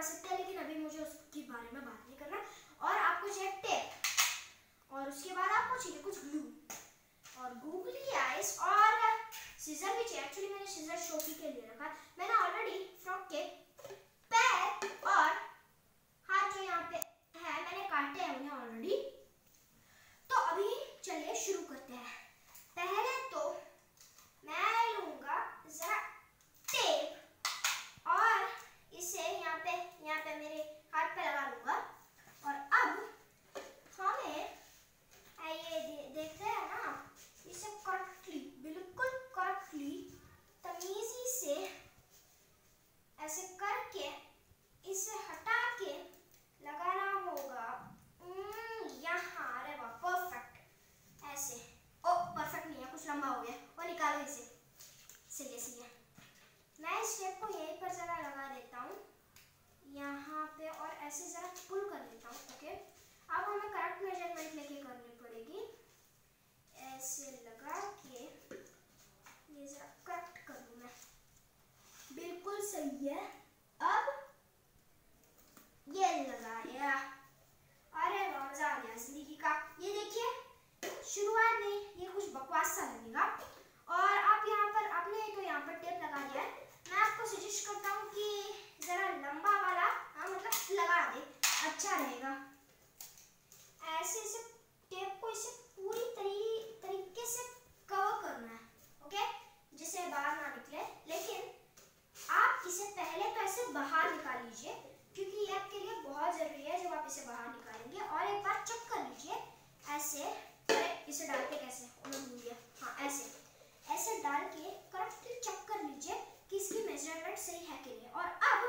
വശത്തെ सही है अब ये लगाया अरे मज़ा आ गया ज़िंदगी का ये देखिए, शुरुआत में ये कुछ बकवास सा लगेगा। और आप यहाँ पर, आपने तो यहाँ पर टेप लगा दिया है। मैं आपको सजेस्ट करता हूँ कि ज़रा लंबा वाला हाँ मतलब लगा दे। अच्छा रहेगा। ऐसे से टेप को इसे पूरी तरी तरीके से कवर करना है ओके जिसे बाहर ना निकले लेकिन आप इसे पहले तो ऐसे बाहर निकाल लीजिए क्योंकि ये आपके लिए बहुत ज़रूरी है जब आप इसे बाहर निकालेंगे और एक बार चेक कर लीजिए ऐसे अरे इसे डाल के कैसे मैं भूल गया हाँ ऐसे ऐसे डाल के करेक्टली चेक कर लीजिए कि इसकी मेज़रमेंट सही है कि नहीं और अब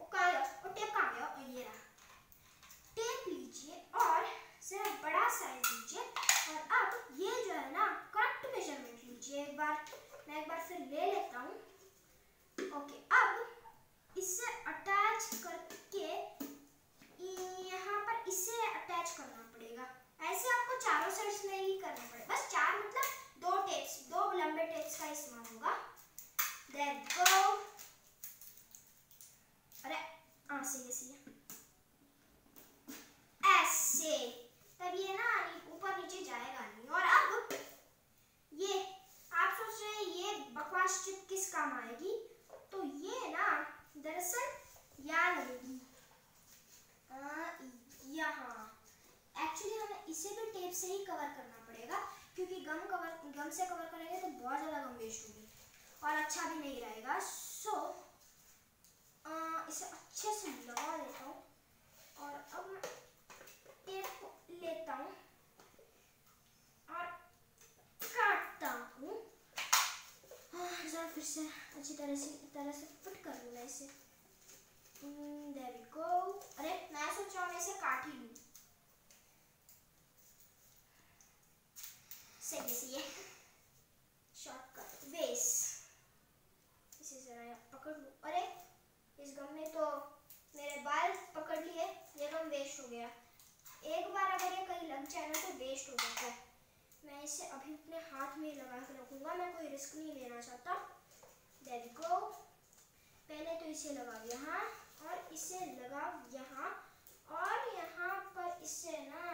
वो कहाँ गया वो टेप कहाँ गया ये रहा टेप लीजिए और जरा बड़ा साइज़ लीजिए और अब ये जो है ना करेक्ट मेज़रमेंट लीजिए एक बार मैं एक बार फिर ले लेता हूँ ओके अब इससे अटैच करके यहाँ पर इसे अटैच करना पड़ेगा ऐसे आपको चारों साइड में ही करना पड़ेगा बस चार मतलब दो टेप्स दो लंबे टेप्स का इस्तेमाल होगा देन गो अरे हाँ सही है सही है ऐसे तब ये ना ऊपर नीचे जाएगा नहीं और अब ये आप सोच रहे हैं ये बकवास चिप किस काम आएगी तो ये ना दरअसल यहाँ लगेगी यहाँ एक्चुअली हमें इसे भी टेप से ही कवर करना पड़ेगा, क्योंकि गम कवर गम से कवर करेंगे तो बहुत ज़्यादा गम वेस्ट होगी और अच्छा भी नहीं रहेगा। सो इसे अच्छे से लगा देता हूँ और अब मैं टेप को लेता हूँ और काटता हूँ। ज़रा फिर से अच्छी तरह से तरह से फिट कर लूँगा इसे। देयर वी गो अरे, मैं सोच रहा हूँ इसे काट ही लूँ। सही सही है शॉर्टकट वेस इसे ज़रा पकड़ लूँ। अरे, इस गम में तो मेरे बाल पकड़ लिए। ये गम वेस्ट हो गया। एक बार अगर ये कहीं लग जाए ना तो वेस्ट हो जाता है। मैं इसे अभी अपने हाथ में लगा के रखूँगा। मैं कोई रिस्क नहीं लेना चाहता। देर को पहले तो इसे लगा यहाँ और इसे लगा यहाँ और यहाँ पर इसे ना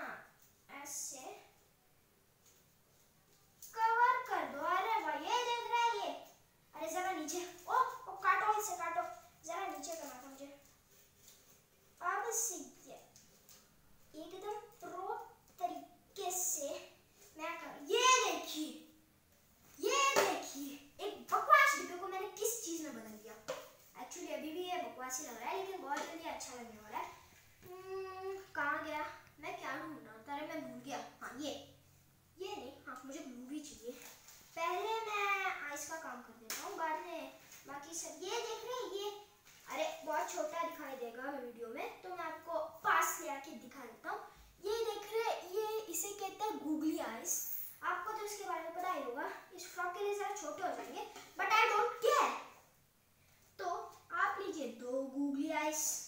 ऐसे です。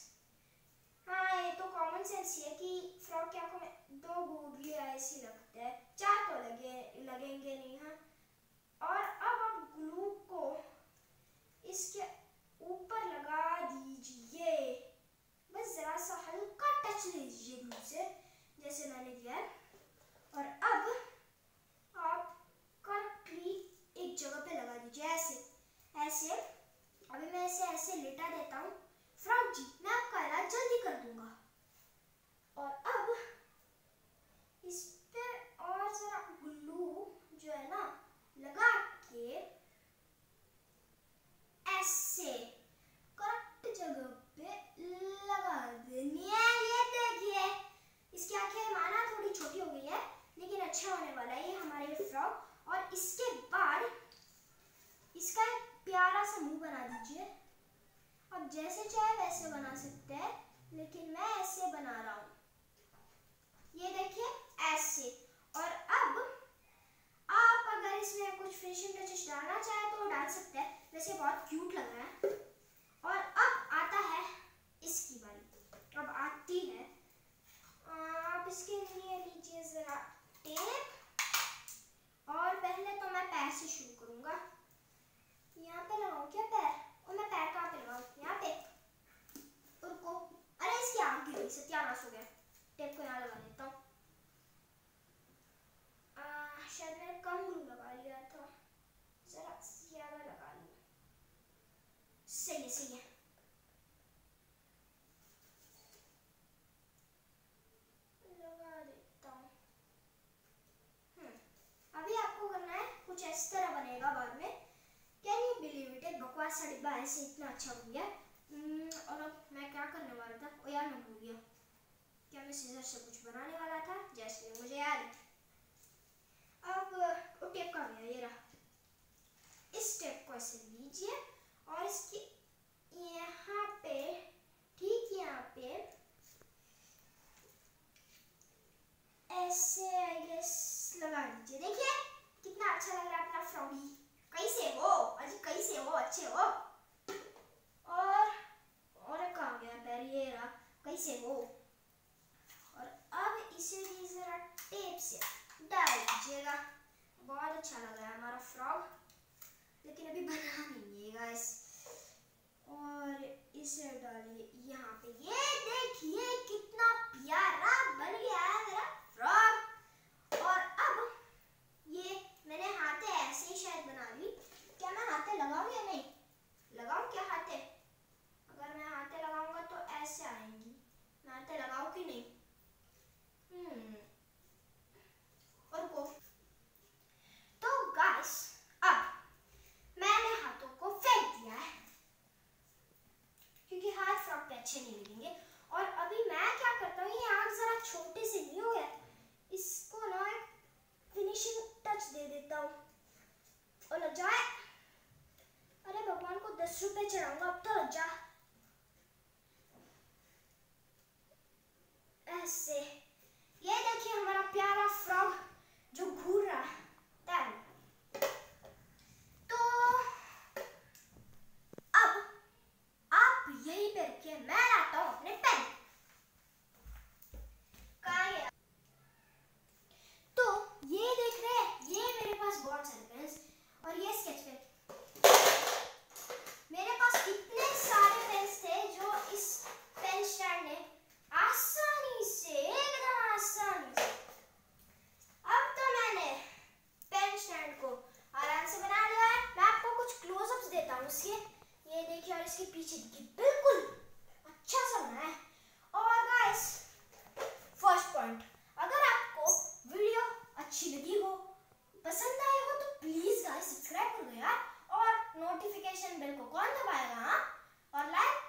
See you, see you. ऐसे इतना अच्छा हो गया और अब मैं क्या करने वाला था यार मैं भूल गया क्या मैं सीजर से कुछ बनाने वाला था जैसे मुझे याद अब वो टेप का गया ये रहा इस टेप को ऐसे से हो और अब इसे भी जरा टेप से डाल दीजिएगा। बहुत अच्छा लग रहा है हमारा फ्रॉक लेकिन अभी बना नहीं है गाइस और इसे डालिए यहाँ पे। ये देखिए कितना प्यारा बन गया है। मेरा Eu até. नोटिफिकेशन बेल को कौन दबाएगा? और लाइक